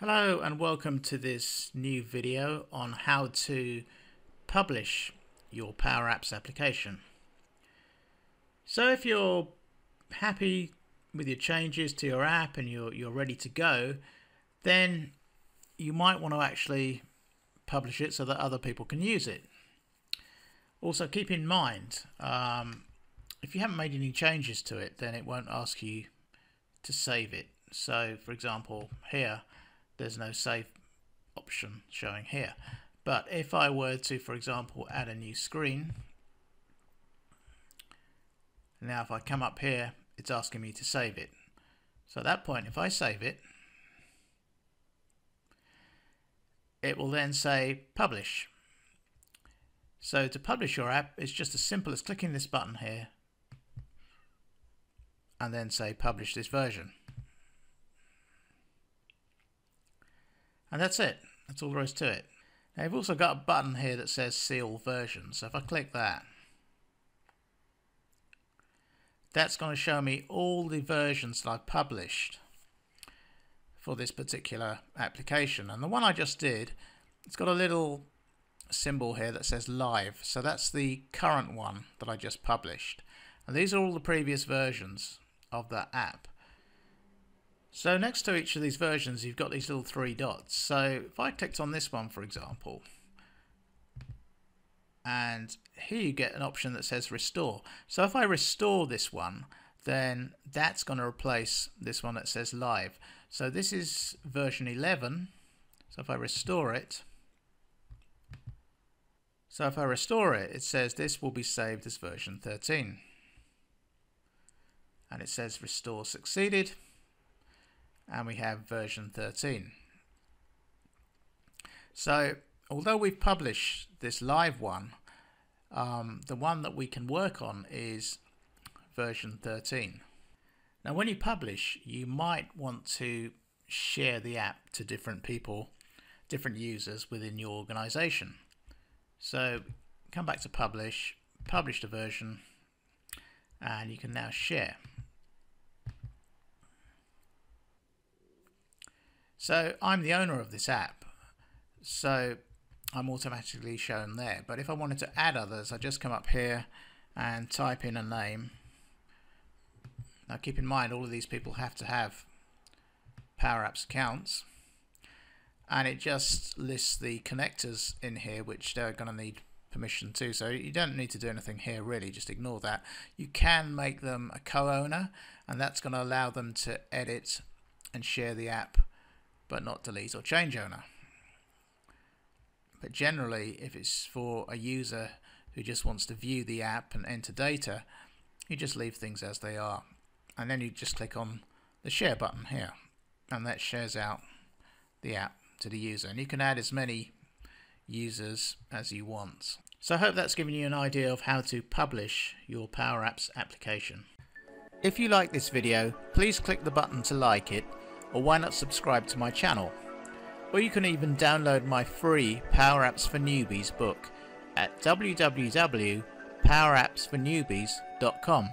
Hello and welcome to this new video on how to publish your Power Apps application. So if you're happy with your changes to your app and you're, you're ready to go, then you might want to actually publish it so that other people can use it. Also keep in mind, um, if you haven't made any changes to it, then it won't ask you to save it. So for example, here, there's no save option showing here. But if I were to, for example, add a new screen, now if I come up here, it's asking me to save it. So at that point, if I save it, it will then say publish. So to publish your app, it's just as simple as clicking this button here and then say publish this version. And that's it. That's all there is to it. Now you've also got a button here that says see all versions. So if I click that, that's going to show me all the versions that I've published for this particular application. And the one I just did, it's got a little symbol here that says live. So that's the current one that I just published. And these are all the previous versions of that app. So next to each of these versions, you've got these little three dots. So if I clicked on this one, for example, and here you get an option that says restore. So if I restore this one, then that's going to replace this one that says live. So this is version 11. So if I restore it, so if I restore it, it says this will be saved as version 13. And it says restore succeeded and we have version 13. So although we've published this live one, um, the one that we can work on is version 13. Now when you publish, you might want to share the app to different people, different users within your organization. So come back to publish, publish the version, and you can now share. So I'm the owner of this app, so I'm automatically shown there. But if I wanted to add others, I just come up here and type in a name. Now keep in mind all of these people have to have Power Apps accounts and it just lists the connectors in here which they're going to need permission to so you don't need to do anything here really just ignore that you can make them a co-owner and that's going to allow them to edit and share the app but not delete or change owner. But generally, if it's for a user who just wants to view the app and enter data, you just leave things as they are. And then you just click on the share button here, and that shares out the app to the user. And you can add as many users as you want. So I hope that's given you an idea of how to publish your Power Apps application. If you like this video, please click the button to like it or why not subscribe to my channel? Or you can even download my free Power Apps for Newbies book at www.powerappsfornewbies.com.